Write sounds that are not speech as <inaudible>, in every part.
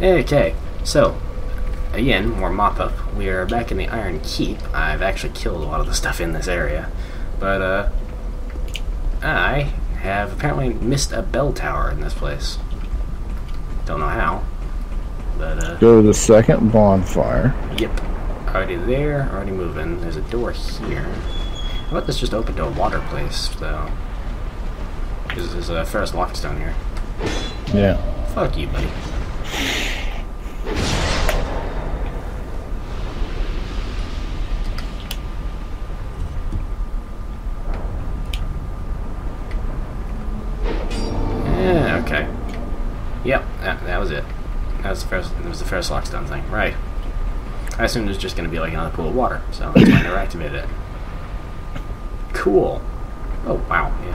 Okay, so again, more mop up. We are back in the Iron Keep. I've actually killed a lot of the stuff in this area, but uh, I have apparently missed a bell tower in this place. Don't know how, but uh, Go to the second bonfire. yep, already there, already moving. There's a door here. How about this just open to a water place though? There's, there's a Pharros Lockstone here. Yeah. Fuck you, buddy. Yeah, okay. Yep, that, that was it. That was the first. That was the first lockstone thing, right? I assumed it was just going to be like another pool of water, so that's why I never activated it. Cool. Oh wow, yeah.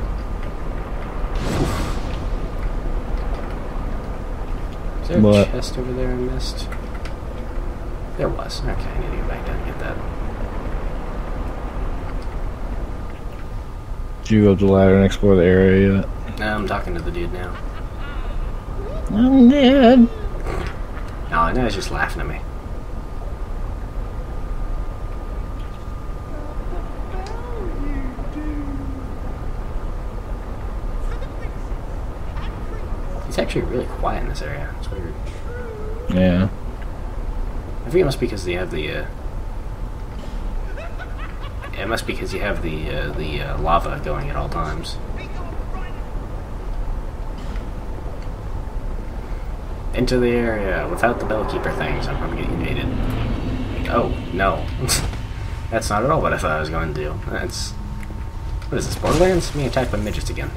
Is there What? a chest over there I missed? There was. Okay, I need to go back down and get that. Did you go up the ladder and explore the area yet? No, I'm talking to the dude now. I'm dead. No, now he's just laughing at me. It's actually really quiet in this area. It's weird. Yeah. I think it must be because they have the. Uh, it must be because you have the uh, the uh, lava going at all times. Into the area without the bellkeeper things. I'm probably getting invaded. Oh no, <laughs> that's not at all what I thought I was going to do. That's what is this? Borderlands? Me attacked by midgets again.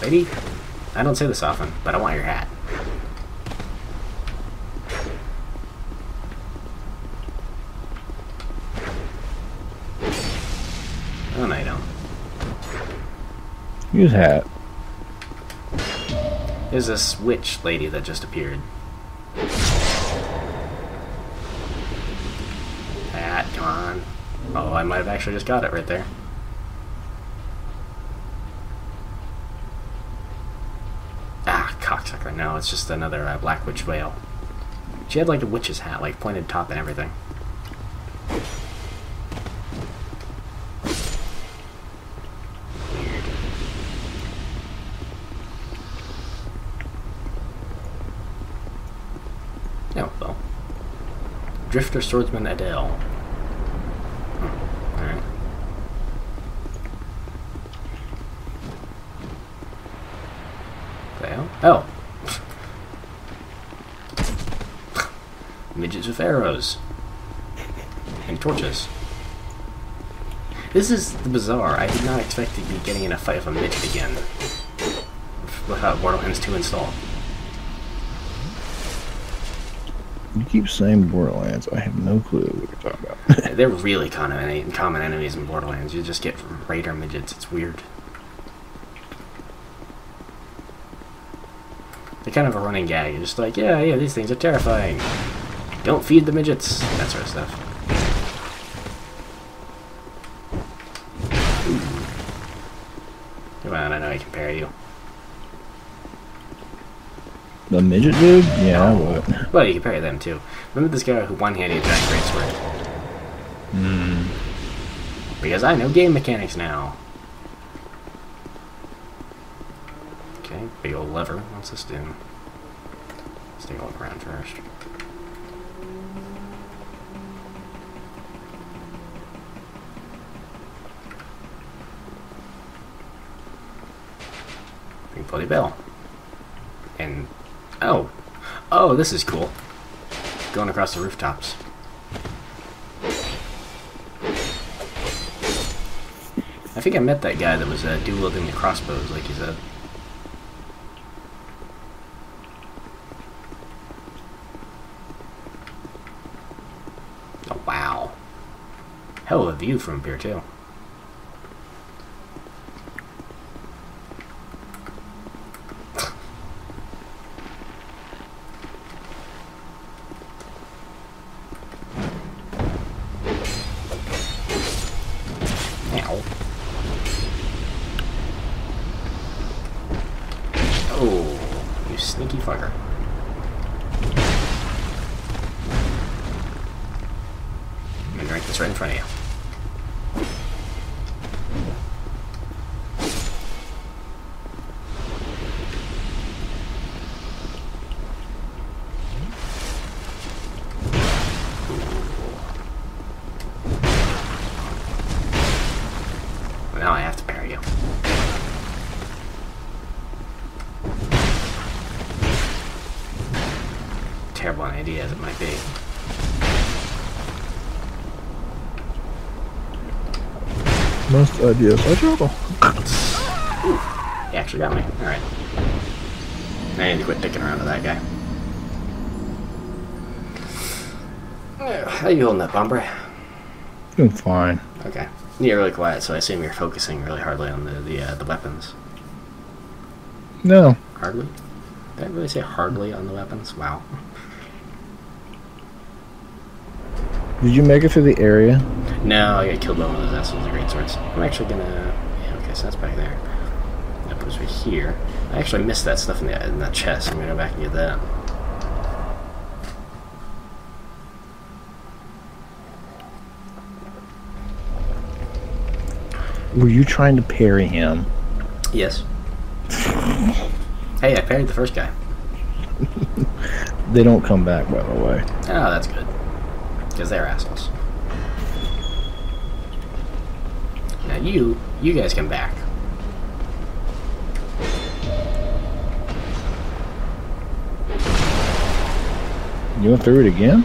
Lady, I don't say this often, but I want your hat. Use hat. There's this witch lady that just appeared. Hat, come on. Oh, I might have actually just got it right there. Ah, cocksucker. No, it's just another uh, black witch veil. She had like a witch's hat, like pointed top and everything. Weird. Oh, well. Drifter Swordsman Adele. Hmm, Alright. Oh. <laughs> Midgets with arrows. And torches. This is the bizarre. I did not expect to be getting in a fight with a midget again. Without Borderlands 2 installed. Keep saying Borderlands. I have no clue what you're talking about. <laughs> They're really common, common enemies in Borderlands. You just get raider midgets. It's weird. They're kind of a running gag. You're just like, yeah, yeah, these things are terrifying. Don't feed the midgets. That sort of stuff. Ooh. Come on, I know I can parry you. The midget dude? Yeah, I would. Well, you can parry them too. Remember this guy who one-handed giant greatsword? Hmm. Because I know game mechanics now. Okay, big old lever. What's this do? Let's take a look around first. Big bloody bell. And oh, oh, this is cool. Going across the rooftops. I think I met that guy that was uh, dual-wielding the crossbows, like you said. Oh, wow. Hell of a view from here, too. Are trouble. He actually got me. Alright. I need to quit dicking around with that guy. How you holding up, hombre? Doing fine. Okay. You're really quiet, so I assume you're focusing really hardly on the the, uh, the weapons. No. Hardly? Did I really say hardly on the weapons? Wow. Did you make it through the area? No, I got killed by one of those assholes with great swords. I'm actually gonna. Yeah, okay, so that's back there. That puts me here. I actually missed that stuff in the in that chest. I'm gonna go back and get that. Were you trying to parry him? Yes. hey, I parried the first guy. <laughs> They don't come back, by the way. Oh, that's good. Because they're assholes. Now you, you guys come back. You went through it again?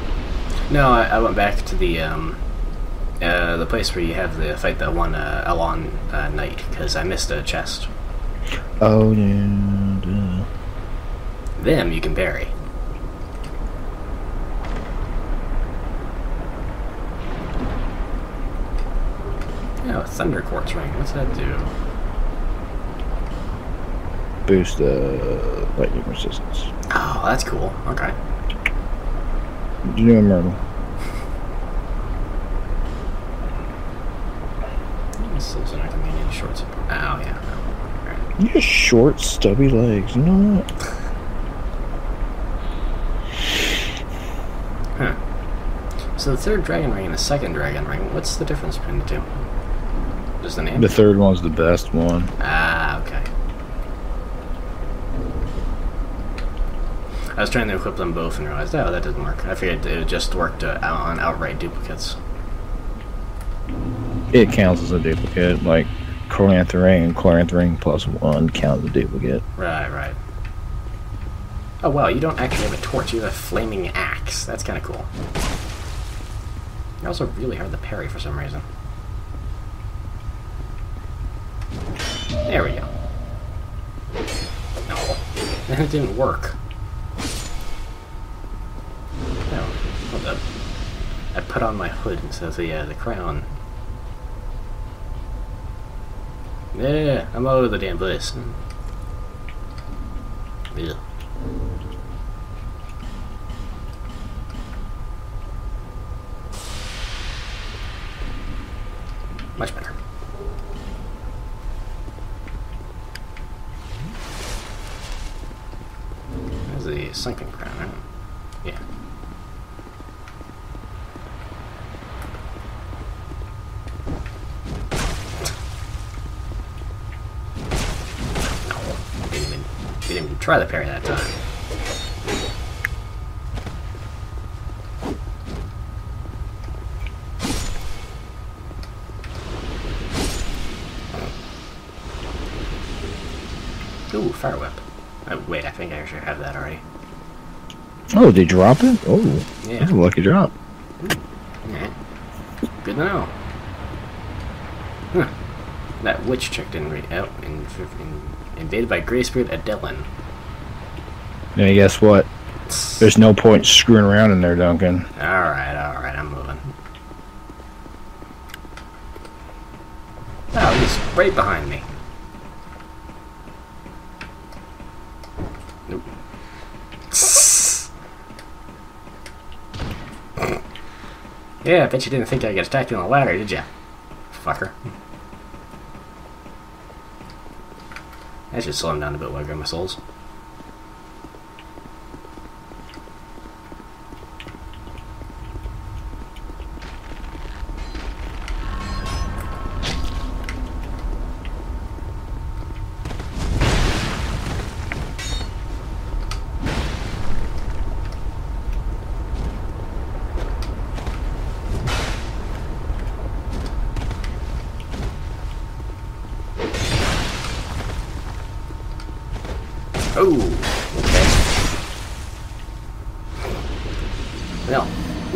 No, I, I went back to the um, uh, the place where you have the fight that one uh, Alonne uh, Knight because I missed a chest. Oh, yeah. duh. Them you can parry. Oh, Thunder Quartz Ring. What's that do? Boost uh, lightning resistance. Oh, that's cool. Okay. You know Myrtle. This looks like I mean. Oh, yeah. no. Alright. You have short, stubby legs. You know what? Huh. So the third dragon ring and the second dragon ring, what's the difference between the two? Just the name? The third one's the best one. Ah, okay. I was trying to equip them both and realized, oh, that didn't work. I figured it just worked uh, on outright duplicates. It counts as a duplicate. Like Chloranthy ring and ring plus one count as a duplicate. Right, right. Oh, wow, you don't actually have a torch, you have a flaming axe. That's kind of cool. You're also really hard to parry for some reason. There we go. No. It didn't work. No. I put on my hood and says, uh, the crown. Yeah, I'm all over the damn place. Yeah. Much better. Sunken crown, right? Yeah. Even, didn't even try the parry that time. Ooh, fire whip. Oh, wait, I think I actually have that already. Oh, they drop it? Oh, Yeah. that's a lucky drop. Alright. Good to know. Huh. That witch chick in right out. In, in, invaded by Grey Spirit Adelin. Now, guess what? There's no point screwing around in there, Duncan. Alright, alright, I'm moving. Oh, he's right behind me. Yeah, I bet you didn't think I'd get attacked on the ladder, did you? Fucker. I should slow him down a bit while I grab my souls.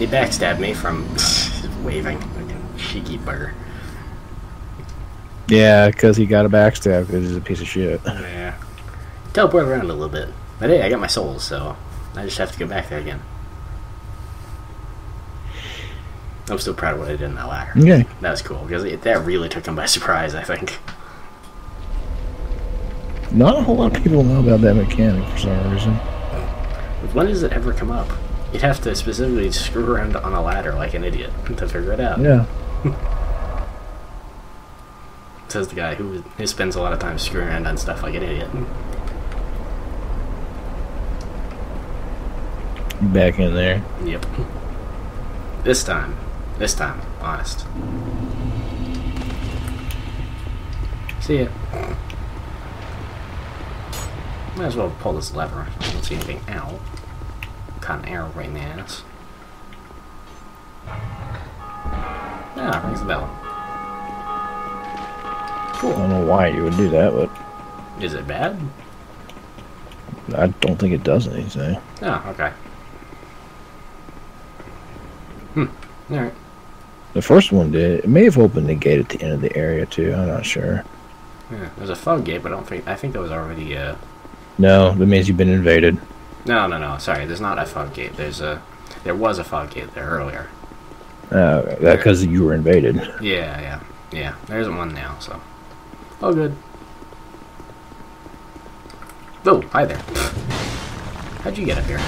Backstabbed me from <sighs> waving like a cheeky bugger. Yeah, because he got a backstab because he's a piece of shit. Oh, yeah. Teleport around a little bit. But hey, I got my souls, so I just have to go back there again. I'm still proud of what I did in that ladder. Okay. That was cool, because it, that really took him by surprise, I think. Not a whole lot of people know about that mechanic for some reason. When does it ever come up? You'd have to specifically screw around on a ladder like an idiot to figure it out. Yeah. <laughs> Says the guy who, who spends a lot of time screwing around on stuff like an idiot. Back in there. Yep. This time. This time. Honest. See ya. Might as well pull this lever. I don't see anything. Ow. Caught an arrow right in the ass. Ah, rings the bell. Cool. I don't know why you would do that, but Is it bad? I don't think it does anything. Oh, okay. Hmm. Alright. The first one did. It may have opened the gate at the end of the area too. I'm not sure. Yeah, there's a fog gate, but I don't think I think that was already uh No, that means you've been invaded. No, no, no. Sorry, there's not a fog gate. There's a there was a fog gate there earlier. Uh, because you were invaded. <laughs> Yeah, yeah, yeah. There isn't one now, so oh good. Oh, hi there. How'd you get up here?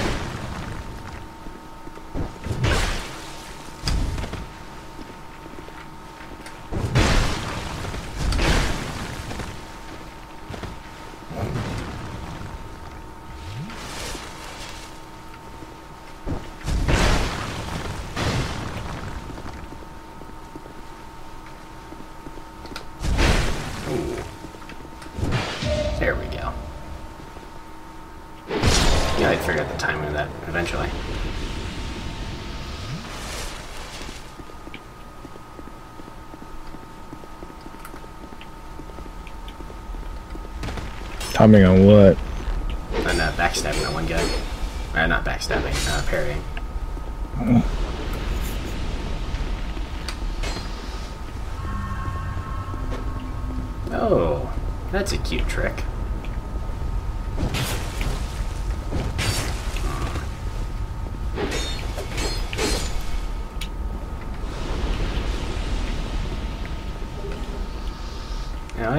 Figure out the timing of that eventually. Timing on what? And uh, backstabbing that one guy. Uh, not backstabbing, uh, parrying. Oh, that's a cute trick.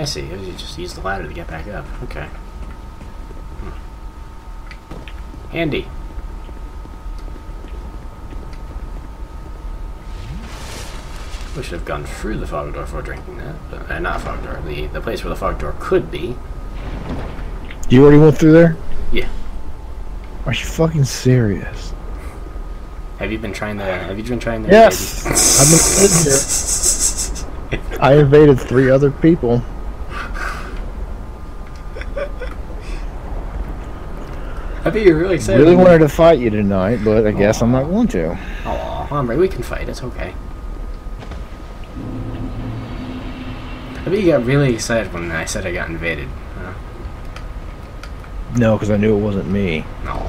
I see. You just use the ladder to get back up. Okay. Hmm. Handy. We should have gone through the fog door before drinking that. But, uh, not fog door. The the place where the fog door could be. You already went through there? Yeah. Are you fucking serious? Have you been trying to? Have you been trying to? Yes. <laughs> I've been sitting here. I invaded three other people. I think you're really excited. Really wanted to fight you tonight, but I guess I'm not going to. Aw, Hombre, we can fight. It's okay. I bet you got really excited when I said I got invaded. Huh? No, because I knew it wasn't me. No.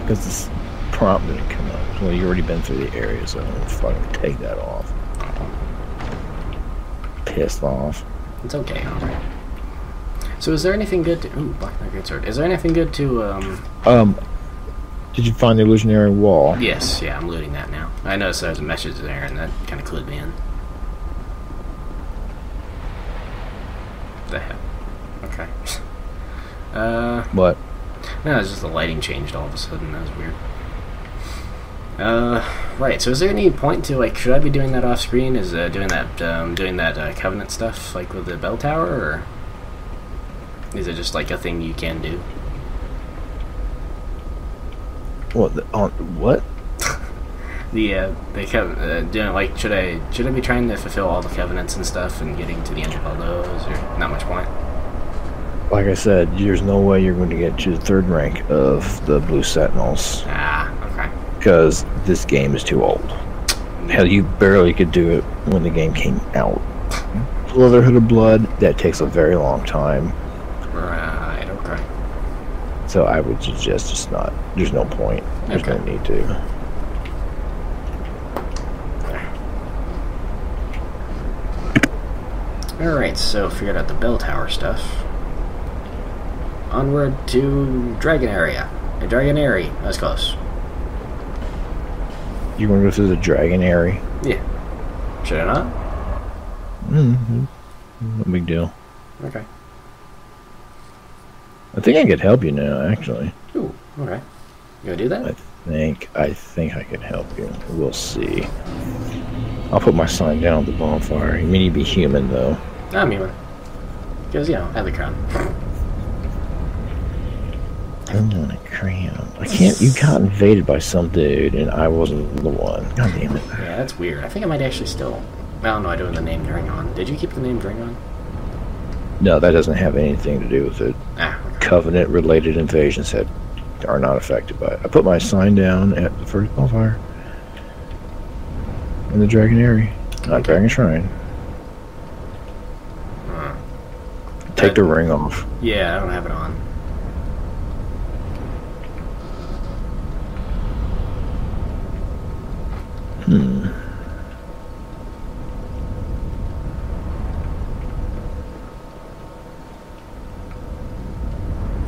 Because this prompt didn't come up. Well, you already been through the area, so I'm gonna fucking take that off. Uh-huh. Pissed off. It's okay, Hombre. So is there anything good to... Ooh, Black Knight Greatsword. Is there anything good to, um... Um, did you find the illusionary wall? Yes, yeah, I'm looting that now. I noticed there was a message there, and that kind of clued me in. The hell? Okay. <laughs> uh... What? No, it's just the lighting changed all of a sudden. That was weird. Uh, right. So, is there any point to like? Should I be doing that off screen? Is uh, doing that um, doing that uh, covenant stuff like with the bell tower, or Is it just like a thing you can do? What? The, on what? <laughs> The uh, the cov- uh, doing like should I should I be trying to fulfill all the covenants and stuff and getting to the end of all those or not much point? Like I said, there's no way you're going to get to the third rank of the Blue Sentinels Ah, okay. because this game is too old. Hell, you barely could do it when the game came out. <laughs> Brotherhood of Blood, that takes a very long time. Okay. So I would suggest just not. There's no point. There's no need to. All right. So figured out the bell tower stuff. Onward to Dragon Area. Uh, Dragon Area. That's close. You want to go through the Dragon Area? Yeah. Should I not? Mm-hmm. No big deal. Okay. I think I could help you now. Actually, Ooh. all right. You gonna do that? I think I think I can help you. We'll see. I'll put my sign down at the bonfire. You mean you'd be human though? I mean, because you know, I have the crown. I'm doing a crown. I can't. You got invaded by some dude, and I wasn't the one. God damn it. Yeah, that's weird. I think I might actually still. I don't know. I don't have the name Dringon. Did you keep the name Dringon? No, that doesn't have anything to do with it. Ah. Okay. Covenant-related invasions that are not affected by it. I put my sign down at the first bonfire in the Dragon Area, not. Dragon Shrine. Huh. Take the ring off. Yeah, I don't have it on. Hmm.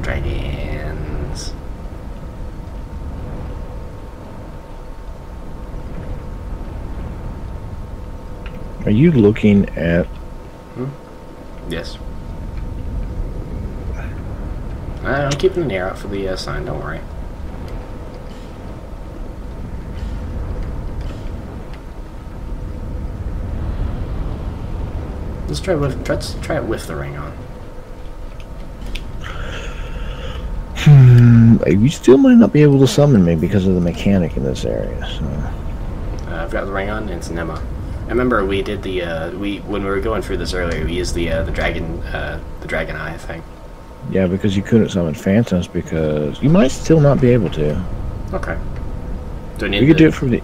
Dragons. Are you looking at? Yes. Uh, I'm keeping an ear out for the uh, sign. Don't worry. Let's try with let's try it with the ring on. Hmm. You still might not be able to summon me because of the mechanic in this area. So. Uh, I've got the ring on. And it's Nema. I remember we did the uh, we when we were going through this earlier. We used the uh, the dragon uh, the dragon eye thing. Yeah, because you couldn't summon phantoms because you might still not be able to. Okay. Do I need We could do it from the.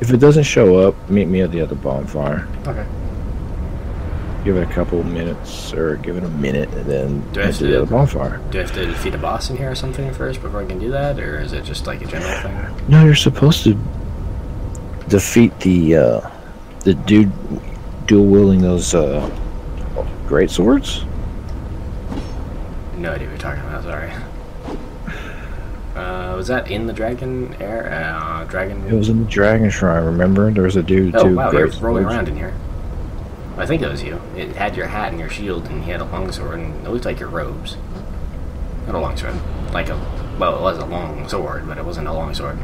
If it doesn't show up, meet me at the other bonfire. Okay. Give it a couple minutes, or give it a minute, and then Do I have to the to- other bonfire. Do I have to defeat a boss in here or something first before I can do that, or is it just like a general thing? No, you're supposed to defeat the uh, the dude dual wielding those uh, great swords. No idea what you're talking about. Sorry. Uh, was that in the dragon air? Uh, dragon. It was in the Dragon Shrine. Remember, there was a dude oh wow, you're rolling swords. around in here. I think it was you. It had your hat and your shield, and you had a longsword, and it looked like your robes. Not a longsword, like a well, it was a long sword, but it wasn't a longsword.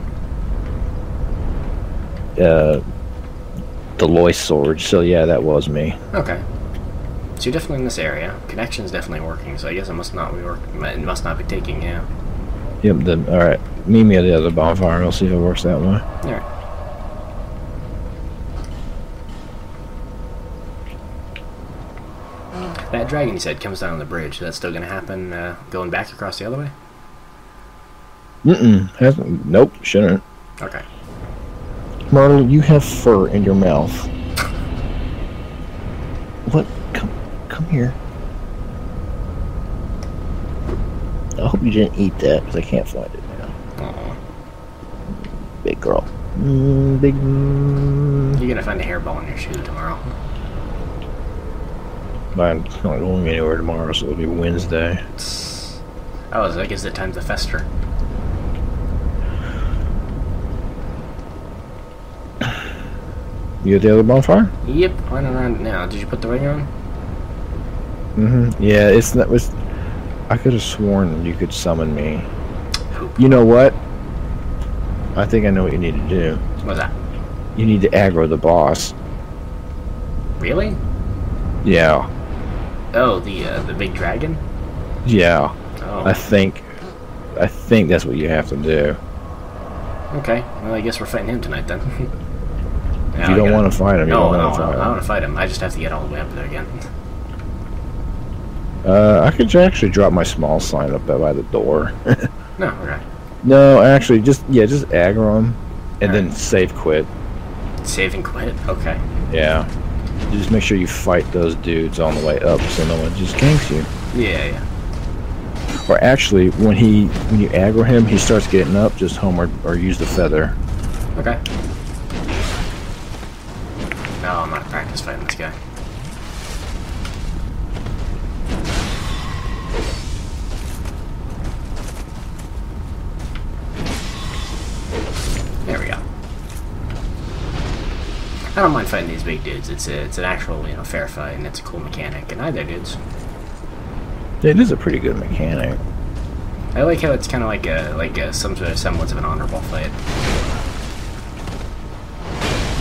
Uh, the Lois sword. So yeah, that was me. Okay. So you're definitely in this area. Connection's definitely working. So I guess it must not be working. It must not be taking. Yeah. Yep. Then all right, meet me at the other bonfire. and We'll see if it works that way. All right. That dragon you said comes down on the bridge. That's still gonna happen. Uh, going back across the other way. Mm-mm. Hasn't. Nope. Shouldn't. Okay. Myrtle, you have fur in your mouth. What? Come, come here. I hope you didn't eat that because I can't find it now. Aw. Big girl. Mm, big. Mm. You're gonna find a hairball in your shoe tomorrow. I'm not going anywhere tomorrow, so it'll be Wednesday. Oh, so I guess the time to fester. You at the other bonfire? Yep, running around now. Did you put the ring on? Mm-hmm. Yeah, it's that Was I could have sworn you could summon me. You know what? I think I know what you need to do. What's that? You need to aggro the boss. Really? Yeah. Oh, the uh, the big dragon. Yeah, Oh, I think, I think that's what you have to do. okay. Well, I guess we're fighting him tonight then. <laughs> If you don't want to fight him, you No, don't no, want to no, fight I want to fight him. I just have to get all the way up there again. Uh, I could actually drop my small sign up by the door. <laughs> No, okay. no, actually, just yeah, just aggro him, and then Alright. save quit. Save and quit. Okay. Yeah, just make sure you fight those dudes on the way up, so no one just ganks you. Yeah, yeah. Or actually, when he when you aggro him, he starts getting up. Just home or, or use the feather. Okay. Practice fighting this guy. There we go. I don't mind fighting these big dudes. It's a, it's an actual you know fair fight and it's a cool mechanic. And hi there, dudes. It is a pretty good mechanic. I like how it's kind of like a like a, some sort of semblance of an honorable fight.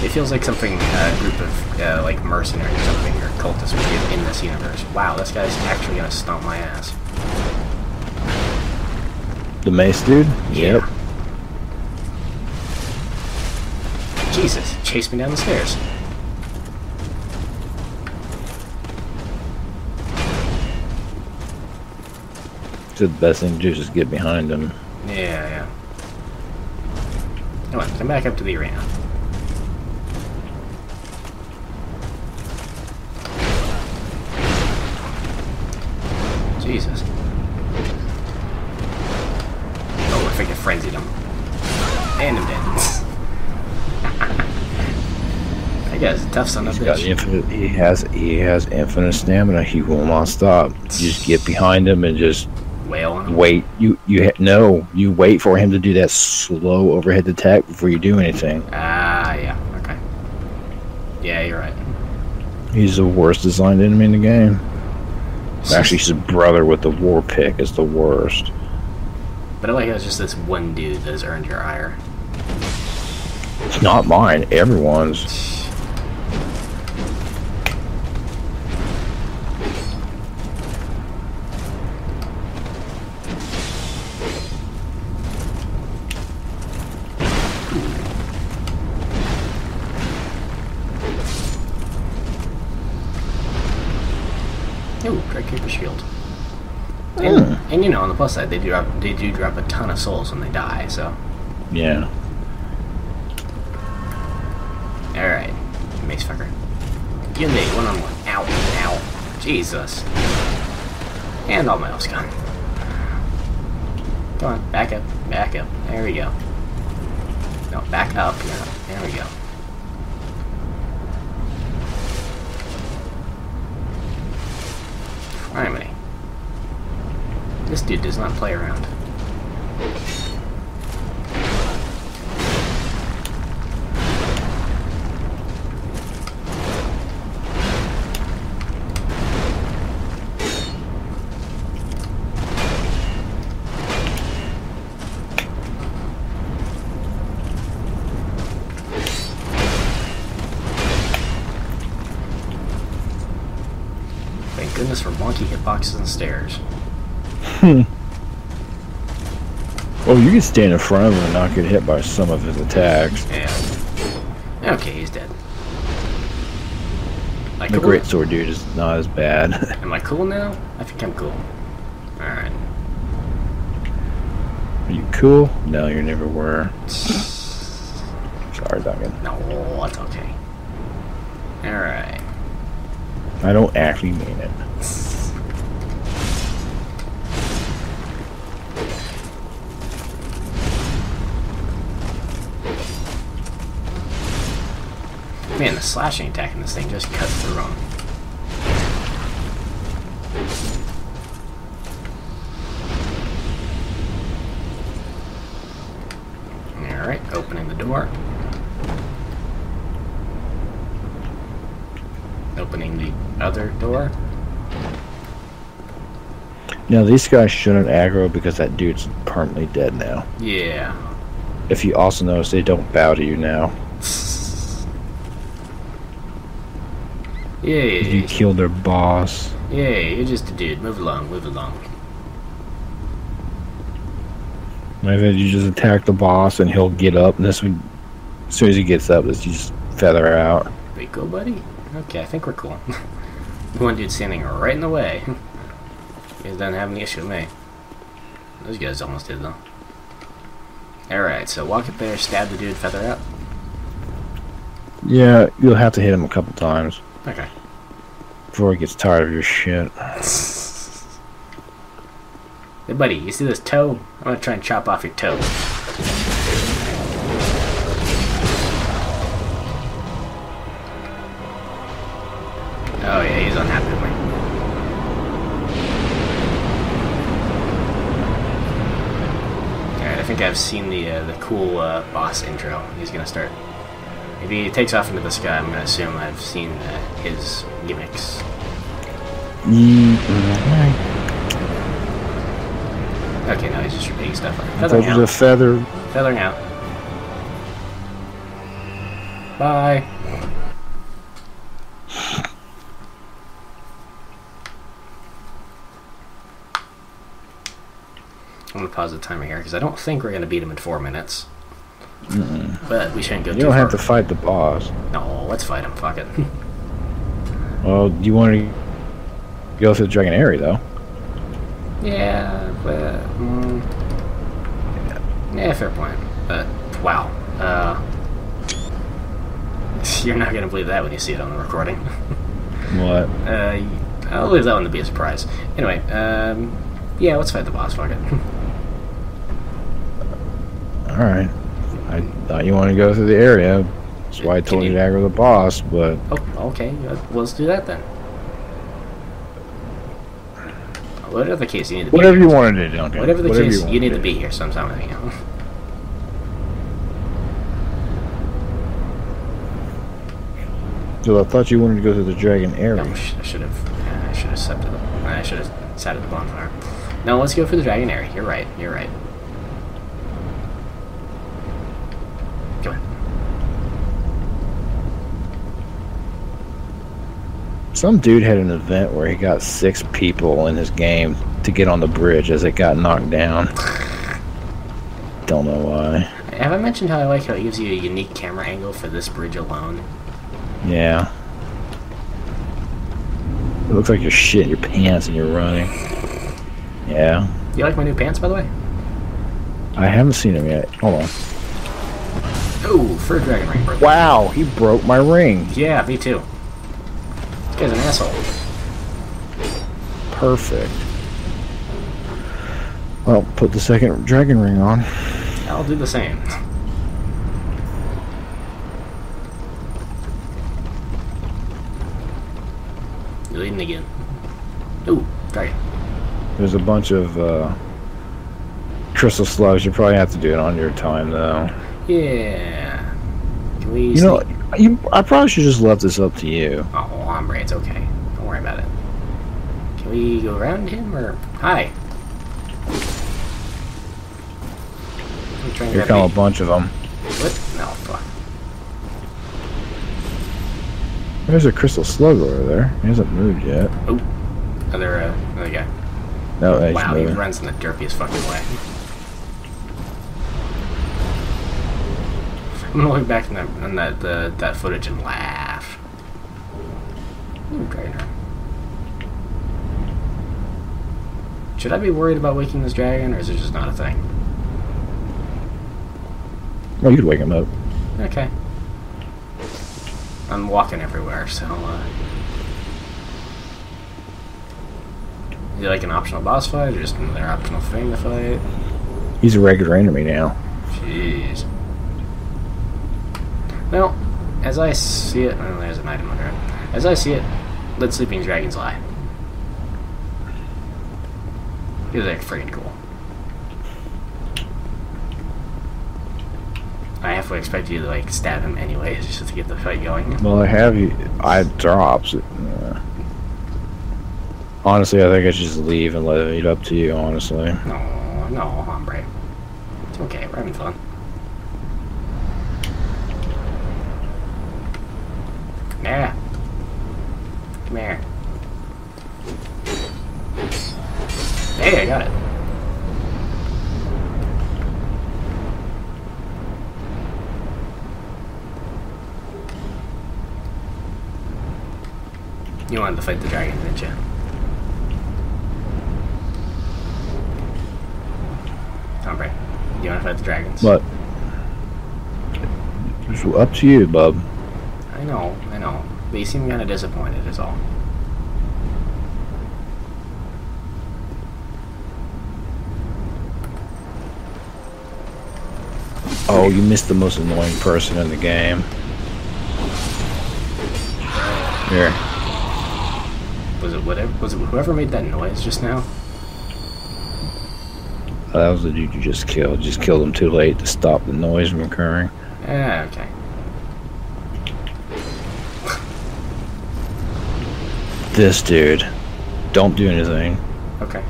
It feels like something a group of uh, like mercenaries or something or cultists would do in this universe. Wow, this guy's actually gonna stomp my ass. The mace dude. Yep. Jesus, chase me down the stairs. So the best thing to do is just get behind him. Yeah, yeah. Come on, come back up to the arena. Jesus. Oh, I think I frenzied him. And I'm dead. that guy's a tough son of a bitch. infinite. He has he has infinite stamina. He will not stop. You just get behind him and just Wail on him. wait. You you no. You wait for him to do that slow overhead attack before you do anything. Ah, yeah, okay. Yeah, you're right. He's the worst designed enemy in the game. Actually, his brother with the war pick is the worst. But I like how it's just this one dude that has earned your ire. It's not mine. Everyone's. You know, on the plus side, they do drop, they do drop a ton of souls when they die. So, Yeah. all right, mace fucker, you me one on one. Ow, ow, Jesus, and all my else gone. Come on, back up, back up. There we go. No, back up. Yeah, there we go. Criminy. This dude does not play around. Thank goodness for wonky hitboxes and stairs. Oh, you can stand in front of him and not get hit by some of his attacks. Yeah. Okay, he's dead. Like The great sword dude is not as bad. <laughs> Am I cool now? I think I'm cool. Alright. Are you cool? No, you never were. Sorry, Duncan. No, that's okay. Alright. I don't actually mean it. Man, the slashing attack in this thing just cuts through him. Alright, opening the door. Opening the other door. Now, these guys shouldn't aggro because that dude's permanently dead now. Yeah. If you also notice, they don't bow to you now. Yeah, You killed their boss. yeah, you're just a dude. Move along, move along. Like that, you just attack the boss and he'll get up, and this would, as soon as he gets up, this you just feather out. We go, buddy? Okay, I think we're cool. <laughs> the one dude standing right in the way. <laughs> He doesn't have any issue with me. Those guys almost did, though. Alright, so walk up there, stab the dude, feather out. Yeah, you'll have to hit him a couple times Okay. before he gets tired of your shit. Hey, buddy, you see this toe? I'm gonna try and chop off your toe. Oh yeah, he's unhappy with me. Alright, I think I've seen the uh, the cool uh, boss intro. He's gonna start. If he takes off into the sky, I'm gonna assume I've seen uh, his gimmicks. Mm-hmm. Okay, now he's just repeating stuff. Feathering told you to out. feather. Feathering out. Bye. I'm gonna pause the timer here because I don't think we're gonna beat him in four minutes. But we shouldn't go You don't far. have to fight the boss. No, let's fight him. Fuck it. <laughs> Well, you want to go through the Dragon Area, though. yeah, but mm, yeah, fair point. But wow, uh, <laughs> you're not gonna believe that when you see it on the recording. <laughs> What? Uh, I'll leave that one to be a surprise. Anyway, um, yeah, let's fight the boss. Fuck it. All right. Thought you wanted to go through the area. That's why I told you to aggro the boss, but oh, okay. Let's do that then. Whatever the case, you need to be whatever you want to do, Duncan. Whatever the Whatever case, want you need do. to be here sometime with me. So I thought you wanted to go through the Dragon Area. No, I should have. I should have sat to the. I should have sat at the bonfire. No, let's go for the dragon area. You're right. You're right. Come on. Some dude had an event where he got six people in his game to get on the bridge as it got knocked down. Don't know why. Have I mentioned how I like how it gives you a unique camera angle for this bridge alone? Yeah. It looks like you're shitting your pants and you're running. Yeah. You like my new pants, by the way? I haven't seen him yet. Hold on. Oh, for a dragon ring. Wow, he broke my ring. Yeah, me too. Guy's an asshole. Perfect. Well, put the second dragon ring on. I'll do the same. You're leading again. Ooh, dragon. There's a bunch of uh, crystal slugs. You probably have to do it on your time, though. Yeah. You know, you, I probably should just left this up to you. It's okay. Don't worry about it. Can we go around him or hi? I'm trying Here to come a grab bunch of them. What? No, fuck. There's a crystal slug over there. He hasn't moved yet. Oh. Other, uh, other guy. No, he's Wow, he runs in the derpiest fucking way. I'm gonna look back in that, on that, the, that footage and laugh. Ooh, dragon horn. Should I be worried about waking this dragon, or is it just not a thing? Oh, you could wake him up. Okay. I'm walking everywhere, so, uh... Is it like an optional boss fight, or just another optional thing to fight? He's a regular enemy now. Jeez. Well, as I see it, oh, there's an item under it. As I see it, let sleeping dragons lie. He was like freaking cool. I halfway expect you to like stab him anyways, just to get the fight going. Well, I have you. I drops. Uh, honestly, I think I should just leave and let it up to you. Honestly, No, no, hombre. It's okay, we're having fun. Yeah. Come here. Hey, I got it. You wanted to fight the dragon, didn't you? Hombre, you want to fight the dragons? What? It's up to you, bub. I know, I know. But you seem kind of disappointed, is all. Oh, you missed the most annoying person in the game. Here. Was it whatever? Was it whoever made that noise just now? Oh, that was the dude you just killed. Just killed him too late to stop the noise from occurring. Yeah, okay. This dude. Don't do anything. Okay.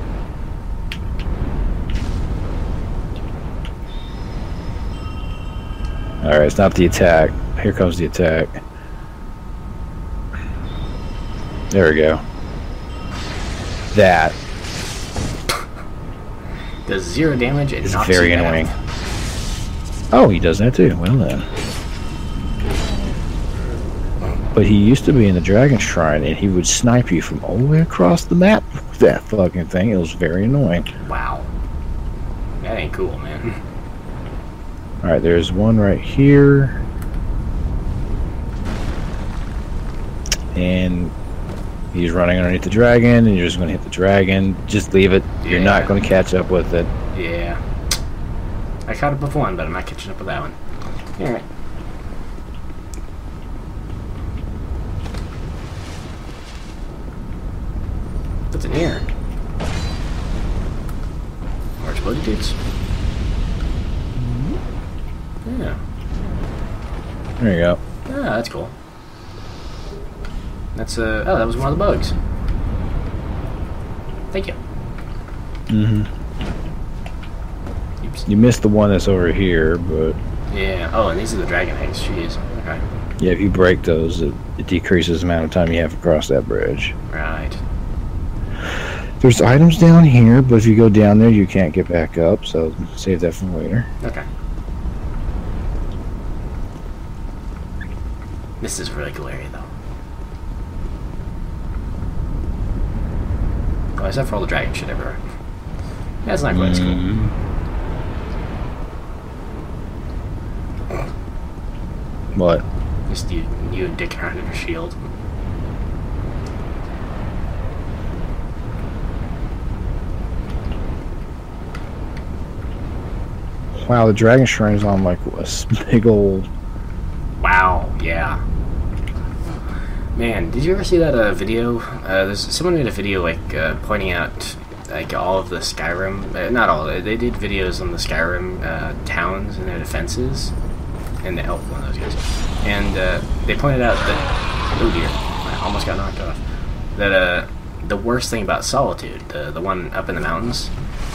Alright, it's not the attack. Here comes the attack. There we go. That Does zero damage and knocks very annoying. Oh, he does that too. Well then. But he used to be in the Dragon Shrine, and he would snipe you from all the way across the map with that fucking thing. It was very annoying. Wow. That ain't cool, man. Alright, there's one right here. And he's running underneath the dragon, and you're just going to hit the dragon. Just leave it. You're not going to catch up with it. Yeah. I caught up with one, but I'm not catching up with that one. Alright. What's in here? More exploded dudes. Yeah. There you go. Ah, that's cool. That's, uh, oh, that was one of the bugs. Thank you. Mm-hmm. Oops. You missed the one that's over here, but Yeah. Oh, and these are the dragon eggs. Jeez. Okay. yeah, if you break those, it, it decreases the amount of time you have to cross that bridge. Right. There's items down here, but if you go down there, you can't get back up, so save that for later. Okay. This is really glary, though. Oh, except for all the dragon shit everywhere. Yeah, it's not quite as cool. Mm-hmm. What? Just you, you and Dick around in your shield. Wow, the Dragon Shrine is on like a <laughs> big old. Wow, yeah. Man, did you ever see that uh, video? Uh, there's someone made a video like uh, pointing out like all of the Skyrim, uh, not all. They did videos on the Skyrim uh, towns and their defenses, and they helped one of those guys. And uh, they pointed out that oh dear, I almost got knocked off. That uh, the worst thing about Solitude, the the one up in the mountains,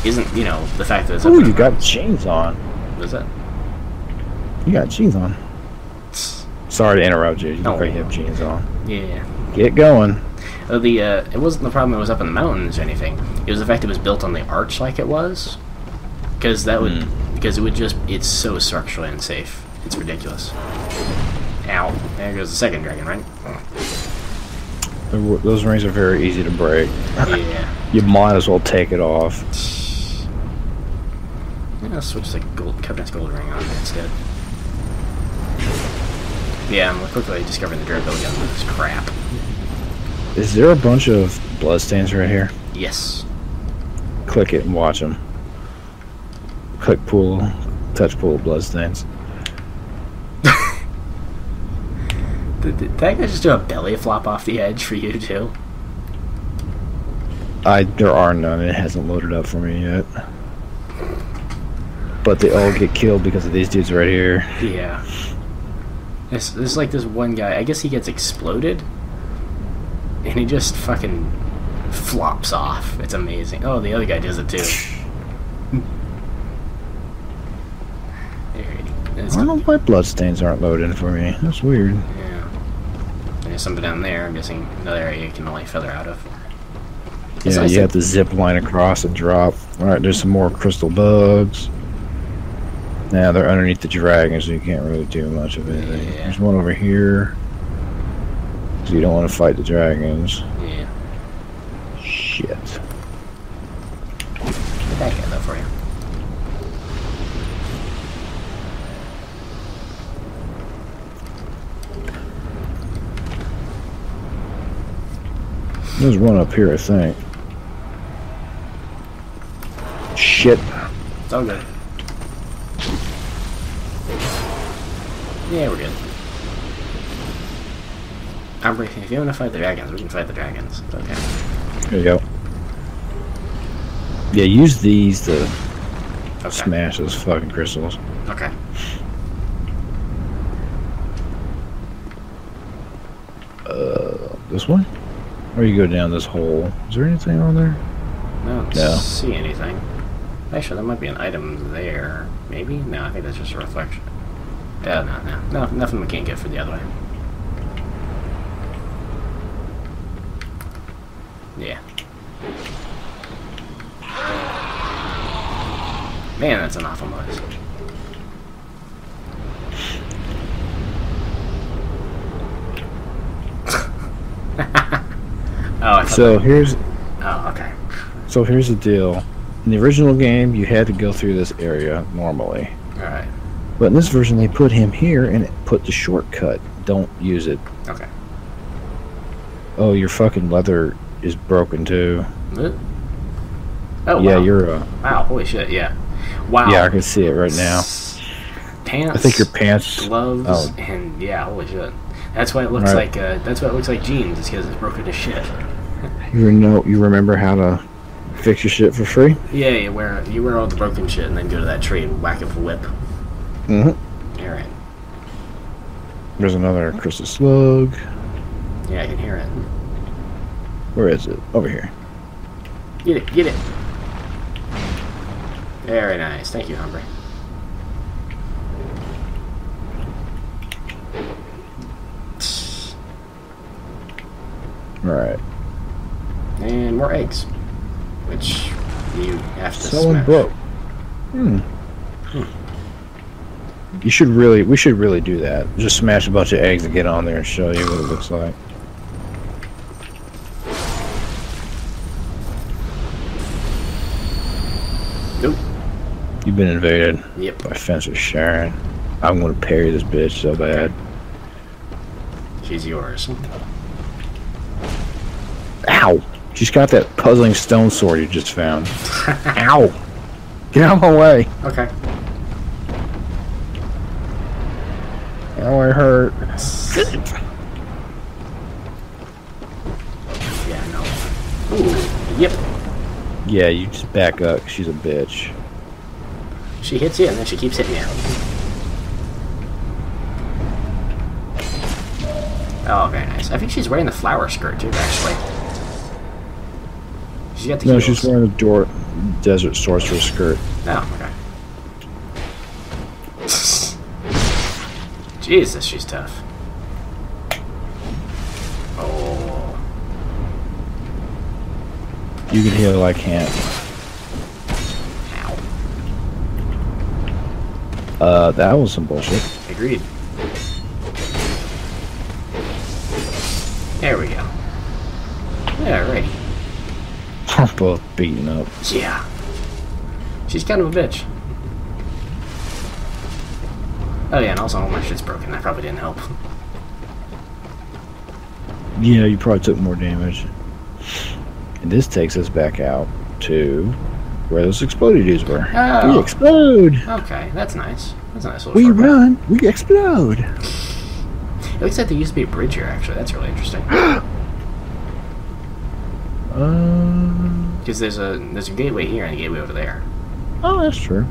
isn't you know the fact that it's up Ooh, the you got mountains. jeans on. What is that? You got jeans on. Sorry to interrupt you. You No. you have jeans on. Yeah. Get going. Uh, the uh, it wasn't the problem. It was up in the mountains or anything. It was the fact it was built on the arch like it was, because that would because it would just it's so structurally unsafe. It's ridiculous. Ow! There goes the second dragon, right? The Those rings are very easy to break. yeah. <laughs> You might as well take it off. Yeah, I'll switch the gold Covenant's gold ring on instead. Yeah, I'm quickly discovering the durability on this crap. Is there a bunch of bloodstains right here? Yes. Click it and watch them. Click pool, touch pool of bloodstains. <laughs> Did, did that guy just do a belly flop off the edge for you too? I there are none. It hasn't loaded up for me yet. But they all get killed because of these dudes right here. Yeah. There's, there's like this one guy, I guess he gets exploded, and he just fucking flops off. It's amazing. Oh, the other guy does it too. <laughs> there, I don't know why bloodstains aren't loading for me. That's weird. yeah. There's something down there. I'm guessing another area you can only feather out of. Yeah, you have to zip line across and drop. Alright, there's some more crystal bugs. Now they're underneath the dragon, so you can't really do much of anything. Yeah. There's one over here. Because you don't want to fight the dragons. Yeah. Shit. Get that guy though for you. There's one up here, I think. Shit. It's all good. Yeah, we're good. Umbra, if you want to fight the dragons, we can fight the dragons. Okay. There you go. Yeah, use these to Okay. smash those fucking crystals. Okay. Uh, this one? Or you go down this hole. Is there anything on there? I don't No. see anything. Actually, there might be an item there. Maybe? No, I think that's just a reflection. Yeah, no, no. No, nothing we can't get for the other way. Yeah. Man, that's an awful noise. <laughs> oh, I thought So here's Oh, okay. so here's the deal. In the original game, you had to go through this area normally, Alright. But in this version, they put him here and it put the shortcut. Don't use it. Okay. Oh, your fucking leather is broken too. Oh, yeah, wow. you're. Uh, Wow, holy shit, yeah. Wow. Yeah, I can see it right now. Pants. I think your pants. gloves Oh. and yeah, holy shit. That's why it looks Right. like uh, that's why it looks like jeans. It's because it's broken to shit. <laughs> You know, you remember how to fix your shit for free? Yeah, you wear you wear all the broken shit and then go to that tree and whack it with a whip. Mm-hmm. All right. There's another crystal slug. Yeah, I can hear it. Where is it? Over here. Get it, get it. Very nice. Thank you, Humphrey. All right. And more eggs, which you have to Someone smash. broke. Hmm. You should really, we should really do that. Just smash a bunch of eggs and get on there and show you what it looks like. Nope. You've been invaded Yep. by Fencer Sharron. I'm gonna parry this bitch so bad. She's yours. Ow! She's got that puzzling stone sword you just found. <laughs> Ow! Get out of my way! Okay. Ow, I hurt. Yeah, no. Ooh. Yep. Yeah, you just back up. She's a bitch. She hits you and then she keeps hitting you. Oh, very nice. I think she's wearing the flower skirt too, actually. She's got the No, heels. she's wearing a door, desert sorcerer skirt. Oh, okay. Jesus, she's tough. Oh. You can heal I can't. Ow. Uh, that was some bullshit. Agreed. There we go. Alrighty. <laughs> We're both beaten up. Yeah. She's kind of a bitch. Oh yeah, and also all my shit's broken. That probably didn't help. Yeah, you probably took more damage. And this takes us back out to where those exploded dudes were. Oh. We explode! Okay, that's nice. That's a nice little We shortcut. run! We explode! It looks like there used to be a bridge here, actually. That's really interesting. Um, <gasps> Because there's a there's a gateway here and a gateway over there. oh, that's true.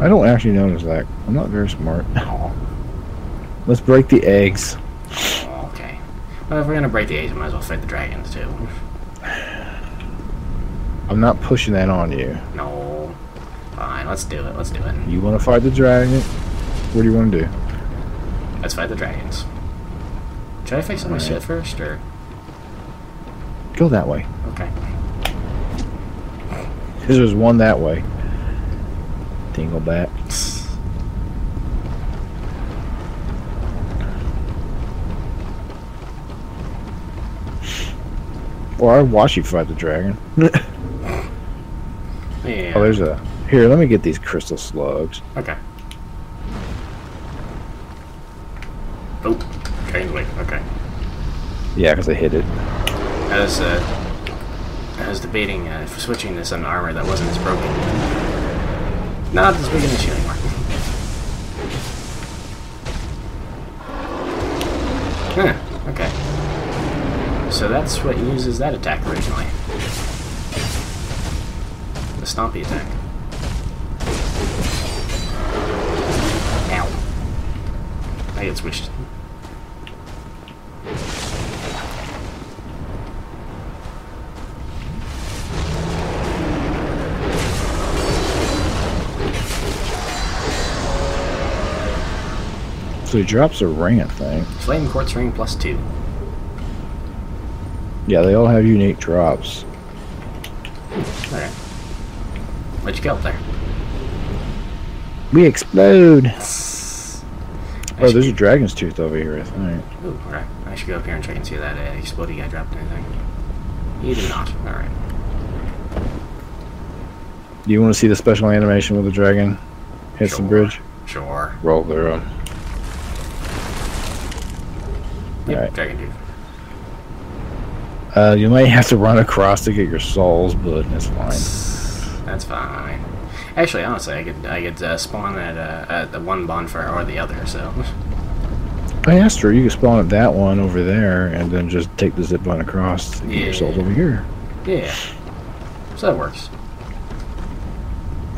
I don't actually notice that. I'm not very smart. <laughs> Let's break the eggs. okay. Well, if we're gonna break the eggs, we might as well fight the dragons too. <sighs> I'm not pushing that on you. No. Fine, let's do it. Let's do it. You want to fight the dragon? What do you want to do? Let's fight the dragons. Should I fix up my Alright. shit first, or Go that way. okay? Because there's one that way. Dingleback. Or I'd watch you fight the dragon. <laughs> Yeah. Oh, there's a. Here, let me get these crystal slugs. Okay. Oh, wing. Okay. Yeah, because I hit it. I was, uh, I was debating uh, switching this some armor that wasn't as broken. Not as big an issue anymore. Huh, okay. So that's what uses that attack originally. The stompy attack. Ow. I get switched. So he drops a ring, I think. Flame quartz ring plus two. Yeah, they all have unique drops. Alright. What'd you get up there? We explode! I Oh, there's a dragon's tooth over here, I think. Ooh, alright. I should go up here and check and see if that uh, exploding guy dropped anything. He did not. Alright. Do you want to see the special animation with the dragon? Hit some bridge? Sure. Roll through Yep, Alright. dragon tooth. Uh, you might have to run across to get your souls, but it's fine. That's fine. Actually, honestly, I could I could uh, spawn at, uh, at the one bonfire or the other, so... I asked her, you could spawn at that one over there, and then just take the zip line across to get your souls over here. Yeah. So that works.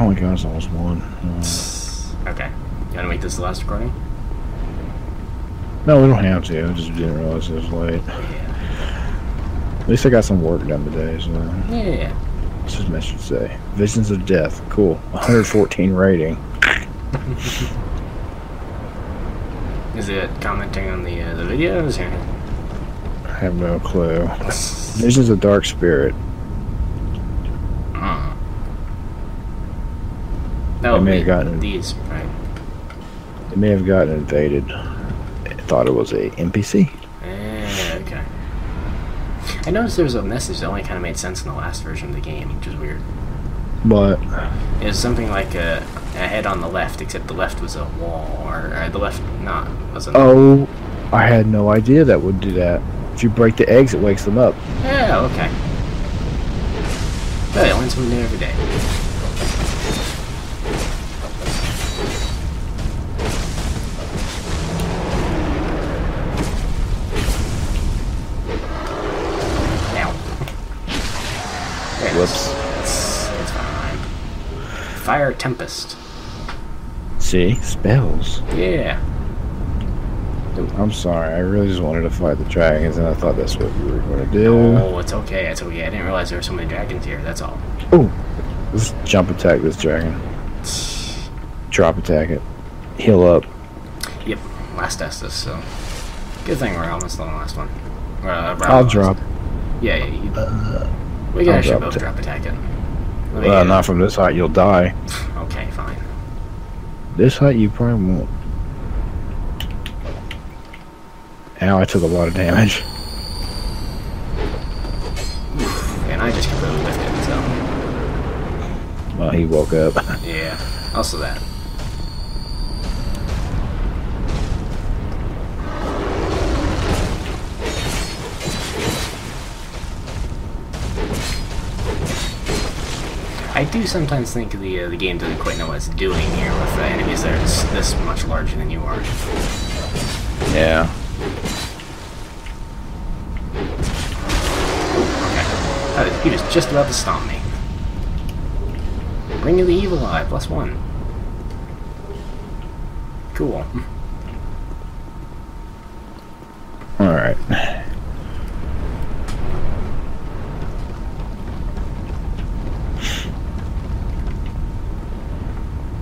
Oh my god, it's almost one. Uh, Okay. You wanna make this the last recording? No, we don't have to. I just didn't realize it was late. Yeah. At least I got some work done today, so Yeah. just I should say. Visions of Death. Cool. 114 rating. <laughs> Is it commenting on the uh, the videos or? I have no clue. Visions of Dark Spirit. Hmm. No, I may have gotten- these, right? It may have gotten invaded. Thought it was a NPC. Eh, okay. I noticed there was a message that only kind of made sense in the last version of the game, which is weird. But It was something like a, a head on the left, except the left was a wall, or, or the left not wasn't. oh, I had no idea that would do that. If you break the eggs, it wakes them up. Yeah, okay. But I learn something new every day. Fire Tempest. See, spells. Yeah. I'm sorry. I really just wanted to fight the dragons, and I thought that's what we were going to do. Oh, it's okay. It's okay. I didn't realize there were so many dragons here. That's all. Oh, let's jump attack this dragon. Drop attack it. Heal up. Yep. Last Estus, so. Good thing we're almost on the last one. Uh, I'll drop. Yeah, yeah. You, we can I'll actually drop both drop attack it. Well, uh, not from this height. You'll die. Okay, fine. This height, you probably won't. Ow, I took a lot of damage. And I just completely lifted, him, so. Well, he woke up. Yeah. Also that. I do sometimes think the uh, the game doesn't quite know what it's doing here with the enemies that are this, much larger than you are. yeah. Okay. Oh, he was just about to stomp me. Ring of the Evil Eye, plus one. Cool. <laughs> Alright.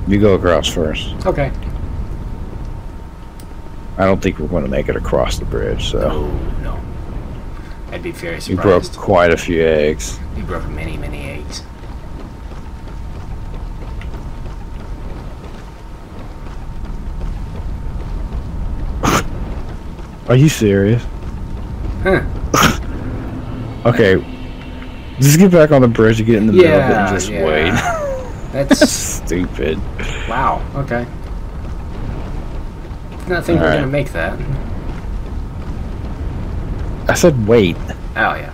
You go across first. Okay. I don't think we're going to make it across the bridge, so. Oh, no. I'd be very surprised. You broke quite a few eggs. You broke many, many eggs. <laughs> Are you serious? Huh. <laughs> Okay. Just get back on the bridge and get in the middle of it and just yeah. wait. That's <laughs> Stupid. wow. Okay. Did not think we we're Alright. gonna make that. I said wait. Oh yeah.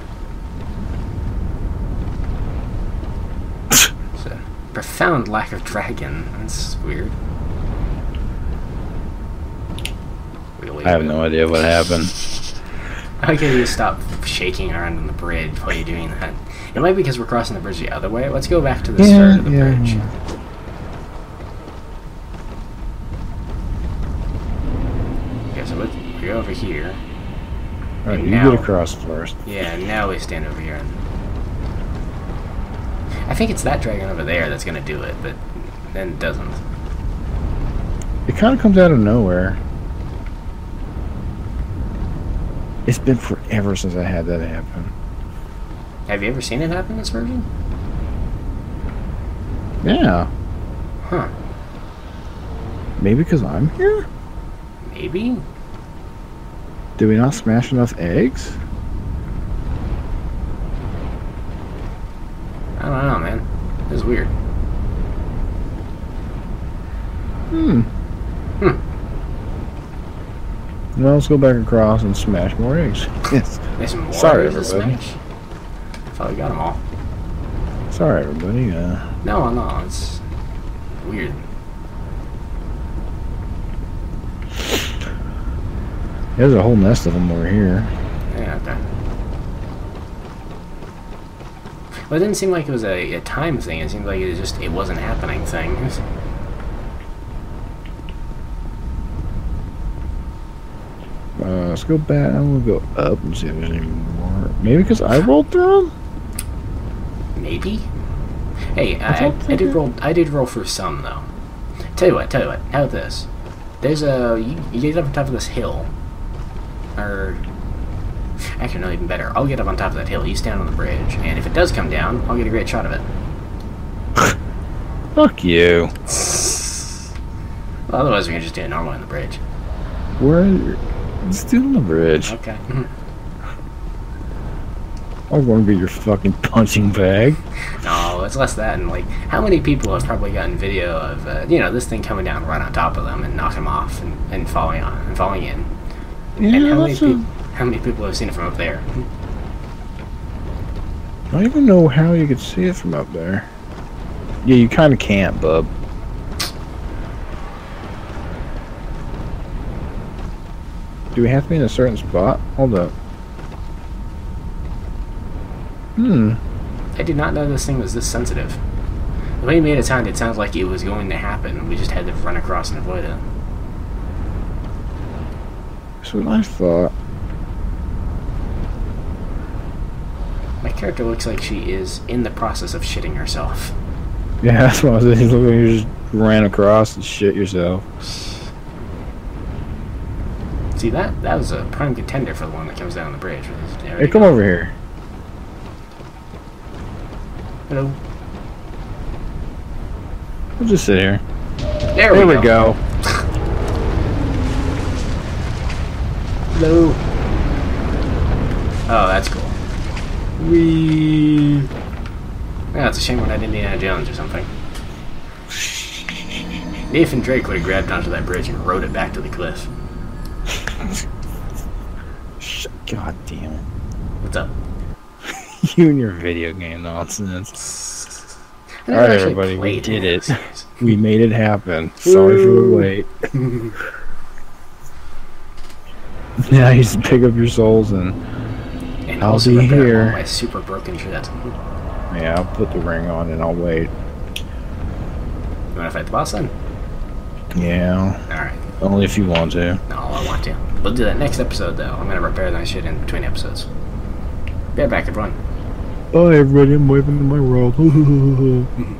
<laughs> It's a profound lack of dragon. That's weird. Really I have weird. no idea what happened. I <laughs> like how you stop shaking around on the bridge while you're doing that. It might be because we're crossing the bridge the other way. Let's go back to the Yeah, start of the yeah, bridge. yeah. Okay, so let's we go over here. Alright, And you now- get across first. Yeah, now we stand over here. And I think it's that dragon over there that's gonna do it, but then it doesn't. It kind of comes out of nowhere. It's been forever since I had that happen. Have you ever seen it happen in this version? Yeah. Huh. Maybe because I'm here? Maybe? Did we not smash enough eggs? I don't know, man. This is weird. Hmm. Hmm. Well, let's go back across and smash more eggs. <laughs> Yes. More Sorry, everybody. I thought we got them all. Sorry, everybody. Uh, No, no, it's weird. There's a whole nest of them over here. Yeah, okay. Well, it didn't seem like it was a, a time thing. It seemed like it was just it wasn't happening thing. <laughs> Uh, let's go back. I'm gonna go up and see if there's any more. Maybe because I rolled through them. Maybe. Hey, I I, I, did did. roll. I did roll for some though. Tell you what. Tell you what. How about this? There's a you, you get up on top of this hill, or actually no, even better. I'll get up on top of that hill. You stand on the bridge, and if it does come down, I'll get a great shot of it. Fuck you. Well, otherwise, we can just do it normally on the bridge. Where? Still on the bridge. Okay. I'm gonna get your fucking punching bag. No, it's less that, and like, how many people have probably gotten video of, uh, you know, this thing coming down right on top of them and knocking them off and, and falling on and falling in? And Yeah, how many, how many people have seen it from up there? I don't even know how you could see it from up there. Yeah, you kind of can't, bub. Do we have to be in a certain spot? Hold up. Hmm. I did not know this thing was this sensitive. The way he made it sound, it sounds like it was going to happen. We just had to run across and avoid it. That's what I thought. My character looks like she is in the process of shitting herself. Yeah, <laughs> that's what I was saying. Look like you just ran across and shit yourself. See that? That was a prime contender for the one that comes down the bridge. There Hey, come go. over here. Hello. We'll just sit here. There, There we, we go. Hello. Oh, that's cool. We. Yeah, it's a shame we're not Indiana Jones or something. Nathan Drake would have grabbed onto that bridge and rode it back to the cliff. God damn it. What's up? <laughs> You and your video game nonsense. Alright, everybody, we did any it. We made it happen. <laughs> Sorry for the wait. <laughs> you just pick up your souls and And I'll also be here. my super broken shit. Yeah, I'll put the ring on and I'll wait. You wanna fight the boss then? Yeah, Alright. only if you want to. No, I want to. We'll do that next episode though. I'm gonna repair that shit in between episodes. Be right back, everyone. Bye, everybody. I'm waving in my world. <laughs>